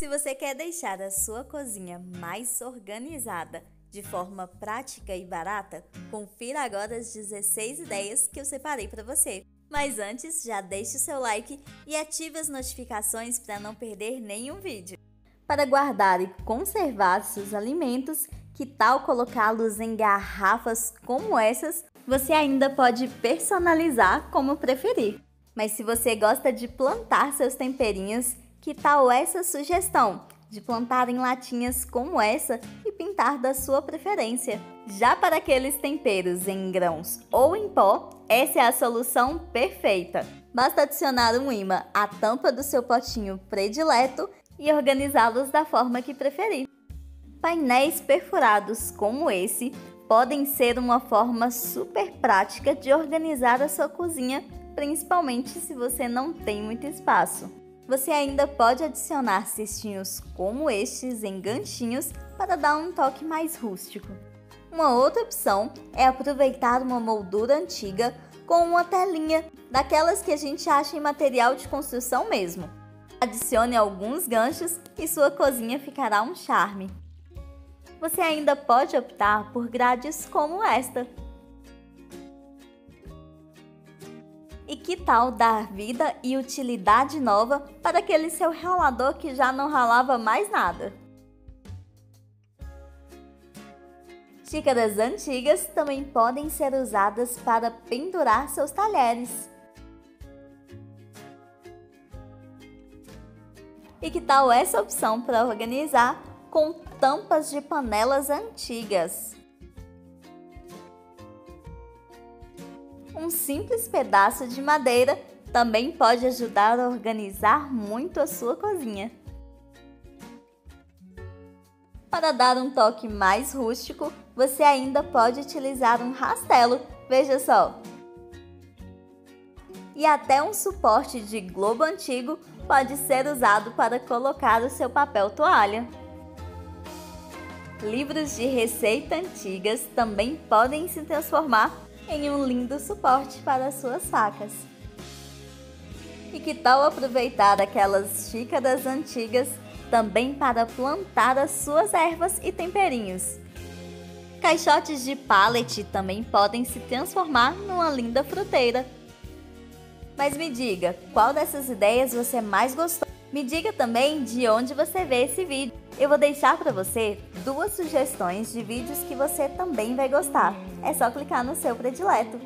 Se você quer deixar a sua cozinha mais organizada de forma prática e barata, confira agora as 16 ideias que eu separei para você. Mas antes, já deixe o seu like e ative as notificações para não perder nenhum vídeo. Para guardar e conservar seus alimentos, que tal colocá-los em garrafas como essas? Você ainda pode personalizar como preferir. Mas se você gosta de plantar seus temperinhos, que tal essa sugestão de plantar em latinhas como essa e pintar da sua preferência? Já para aqueles temperos em grãos ou em pó, essa é a solução perfeita. Basta adicionar um imã à tampa do seu potinho predileto e organizá-los da forma que preferir. Painéis perfurados como esse podem ser uma forma super prática de organizar a sua cozinha, principalmente se você não tem muito espaço. Você ainda pode adicionar cestinhos como estes em ganchinhos para dar um toque mais rústico. Uma outra opção é aproveitar uma moldura antiga com uma telinha, daquelas que a gente acha em material de construção mesmo. Adicione alguns ganchos e sua cozinha ficará um charme. Você ainda pode optar por grades como esta, E que tal dar vida e utilidade nova para aquele seu ralador que já não ralava mais nada? Xícaras antigas também podem ser usadas para pendurar seus talheres. E que tal essa opção para organizar com tampas de panelas antigas? Um simples pedaço de madeira também pode ajudar a organizar muito a sua cozinha. Para dar um toque mais rústico, você ainda pode utilizar um rastelo, veja só! E até um suporte de globo antigo pode ser usado para colocar o seu papel toalha. Livros de receita antigas também podem se transformar em um lindo suporte para suas facas. E que tal aproveitar aquelas xícaras antigas também para plantar as suas ervas e temperinhos? Caixotes de pallet também podem se transformar numa linda fruteira. Mas me diga, qual dessas ideias você mais gostou? Me diga também de onde você vê esse vídeo. Eu vou deixar para você duas sugestões de vídeos que você também vai gostar. É só clicar no seu predileto.